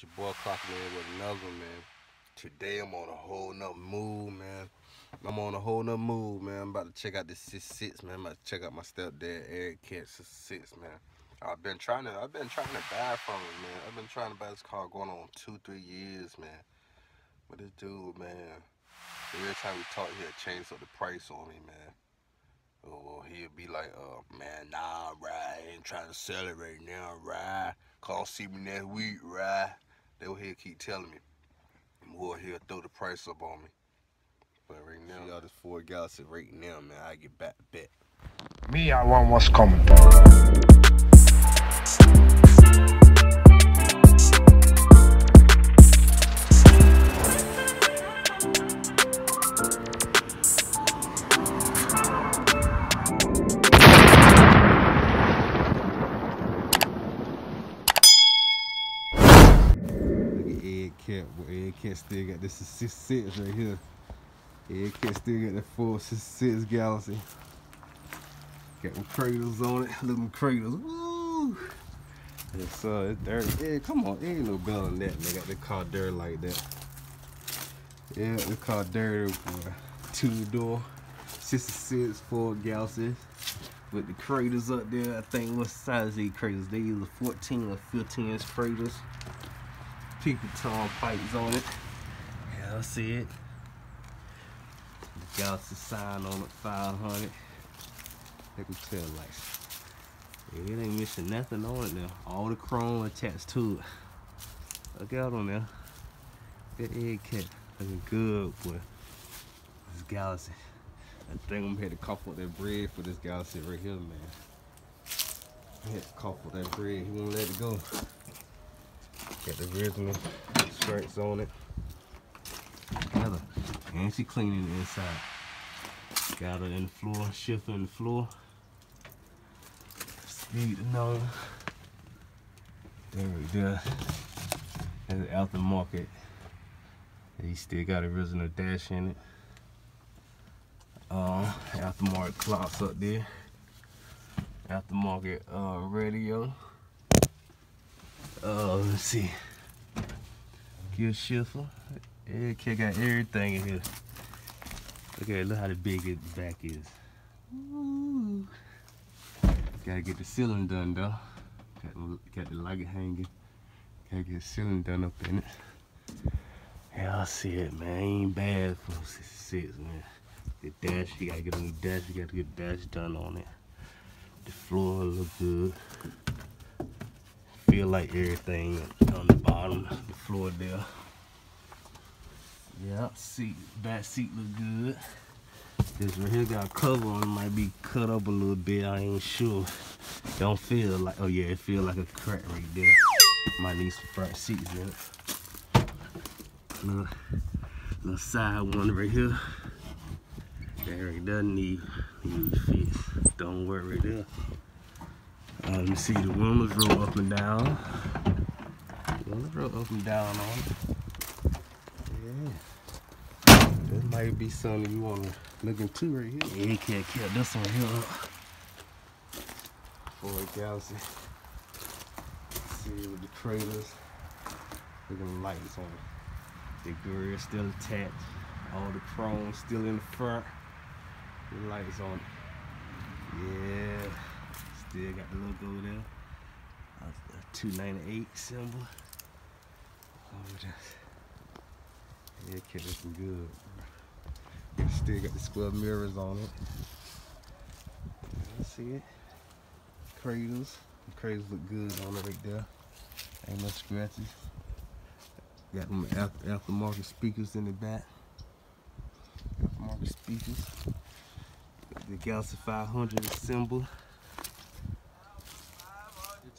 It's your boy clocking in with another one, man. Today I'm on a whole nother move, man. I'm on a whole nother move, man. I'm about to check out this 6 man. I'm about to check out my stepdad, Eric Kent 6 man. I've been trying to I've been trying to buy from him, man. I've been trying to buy this car going on two, three years, man. But this dude, man, every time we talk, he'll change up the price on me, man. Or he'll be like, uh, man, nah, right, I ain't trying to sell it right now, right? Call see me next week, right? They will he'll keep telling me. More he'll throw the price up on me. But right now, y'all this Ford Galaxie right now, man, I get back bet. Me, I want what's coming. Ed Kent still got this six six right here. Ed Kent still got the full six six Galaxie. Got them Cragars on it. little Cragars. Woo! It's uh, it's dirty. Yeah, come on, ain't no better than that. They got the car dirty like that. Yeah, the car dirty, boy. Two door, 66 Ford Galaxie with the Cragars up there. I think what size these Cragars? They either 14 or 15 inch Cragars. Picaton pipes on it. I see it. The Galaxie sign on it, 500. They can tell like it ain't missing nothing on it now. All the chrome attached to it. Look out on there. That egg cat looking good, boy. This Galaxie. I think I'm here to cough up that bread for this Galaxie right here, man. I had to cough up that bread. He won't let it go. Got the original stripes on it. Got she cleaning inside. Got it in the floor, shifter in the floor. Speed to know. There we go. That's the aftermarket. He still got a original dash in it. Uh, aftermarket clocks up there. Aftermarket uh, radio. Uh, let's see. Gear shifter. Yeah, kid got everything in here. Look at look how big the back is. Ooh. Gotta get the ceiling done though. Got, got the light hanging. Gotta get the ceiling done up in it. Yeah, I see it, man. Ain't bad for 66, man. The dash, you gotta get on the dash, you gotta get the dash done on it. The floor look good. Feel like everything on the bottom, the floor there. Yeah, seat, back seat look good. This right here got a cover on it, might be cut up a little bit, I ain't sure. Don't feel like, oh yeah, it feel like a crack right there. Might need some front seats in it. Little, little side one right here. That right there need, need fix. Don't worry there. Uh, let me see the windows roll up and down. Windows roll up and down on it. Yeah. This might be something you want to look into right here. Yeah, you can't kill this one here up. Ford Galaxie. See with the trailers. Look at the lights on it. The grill still attached. All the chrome still in the front. The lights on it. Still got the logo there. Uh, a 298 symbol. Oh, yeah, kid, looking good. Still got the square mirrors on it. See it? Cragars. The Cragars look good on it right there. Ain't no scratches. Got them after, aftermarket speakers in the back. Aftermarket speakers. The Galaxie 500 symbol.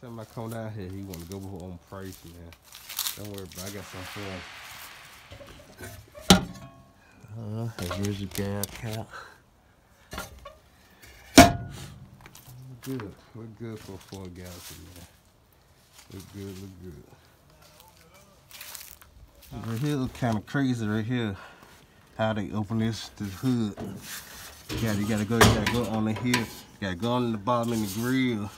Every time I come down here, he want to go with on price, man. Don't worry, bro. I got some for him. Uh, here's your gas cap. We're good. We're good for a Ford Galaxie, man. Look good, look good. Right here look kind of crazy right here. How they open this, this hood. You gotta, you gotta go, you gotta go on the here. You gotta go on the bottom in the grill.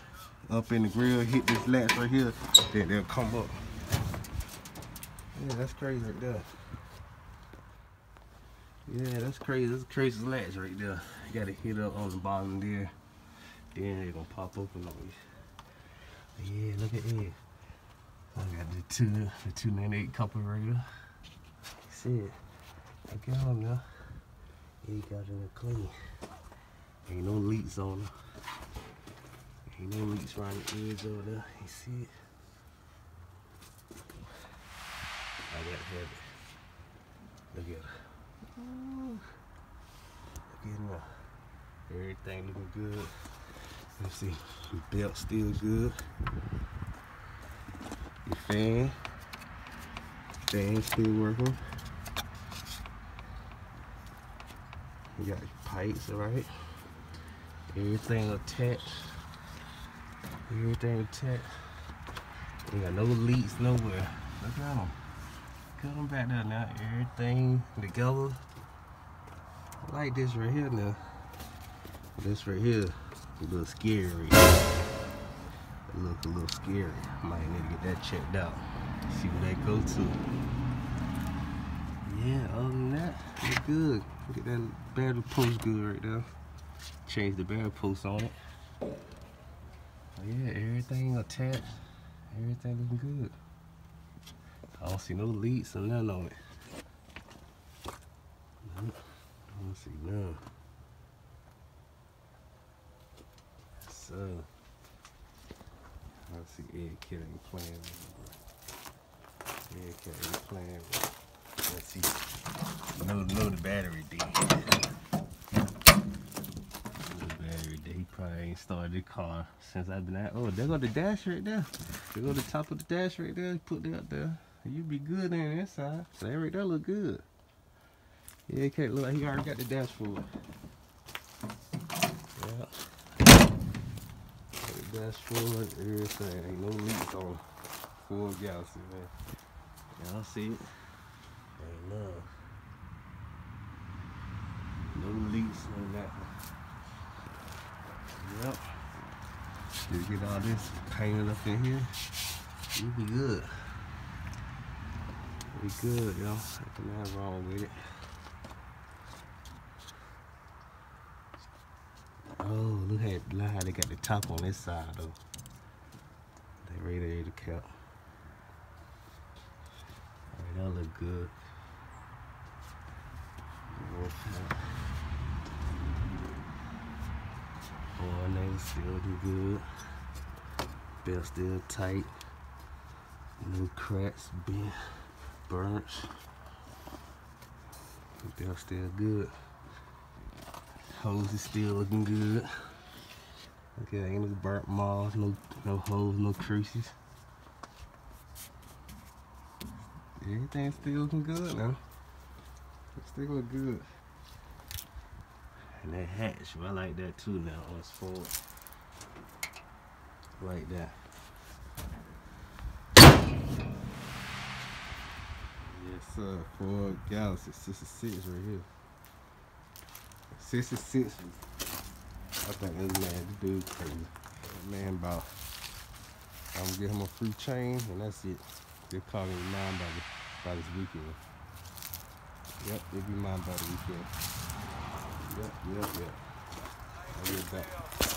Up in the grill, hit this latch right here. Then they'll come up. Yeah, that's crazy right there. Yeah, that's crazy. That's crazy latch right there. You gotta hit up on the bottom there. Then they're gonna pop open on you. Yeah, look at it. I got the two the 298 carburetor. See it. Look at them now. He got it clean. Ain't no leaks on them. Ain't no leaks around the edge over there. You see it? I have it. Look at it. Ooh. Look at now. Everything looking good. Let's see. Your belt still good. Your fan. Fan still working. You got your pipes, alright? Everything attached. Everything attached. Ain't got no leaks nowhere. Look at them. Cut them back there now. Everything together. I like this right here now. This right here, a little scary. Look a little scary. Might need to get that checked out. See where that go to. Yeah, other than that, it's good. Look at that barrel post good right there. Change the barrel post on it. Yeah, everything attached. Everything looking good. I don't see no leaks or nothing on it. Nope. I don't see none. So, I see Ed Kid ain't playing with me. Ed Kid ain't playing with me. Let's see. No, no, the battery dead. No battery dead. He probably ain't started the car since I've been out. Oh, there go the dash right there. There go the top of the dash right there. Put that there. You be good in inside. So that right there look good. Yeah, okay, look like he already got the dashboard. Yeah. Got the dashboard, everything. Ain't no leaks on full Galaxie, man. Y'all see it? Ain't none. No leaks on that one. Yep. You get all this painted up in here, you'll be good. Be good, yo. Nothing wrong with it. Oh, look at look how they got the top on this side though. They The radiator cap. Alright, that look good. Nails still do good. Belt still tight. No cracks, bent, burnt. Belt still good. Hose is still looking good. Okay, ain't no burnt moths, no no holes, no creases. Everything's still looking good now. Still look good. And that hatch, I like that too now on its forward. Like that. Yes, sir. Ford Galaxie 66 right here. 66. I think this man, this dude crazy. That man about, I'm gonna get him a free chain and that's it. They'll call me mine by, the, by this weekend. Yep, they'll be mine by the weekend. Yep, yep, yep. I'll get back.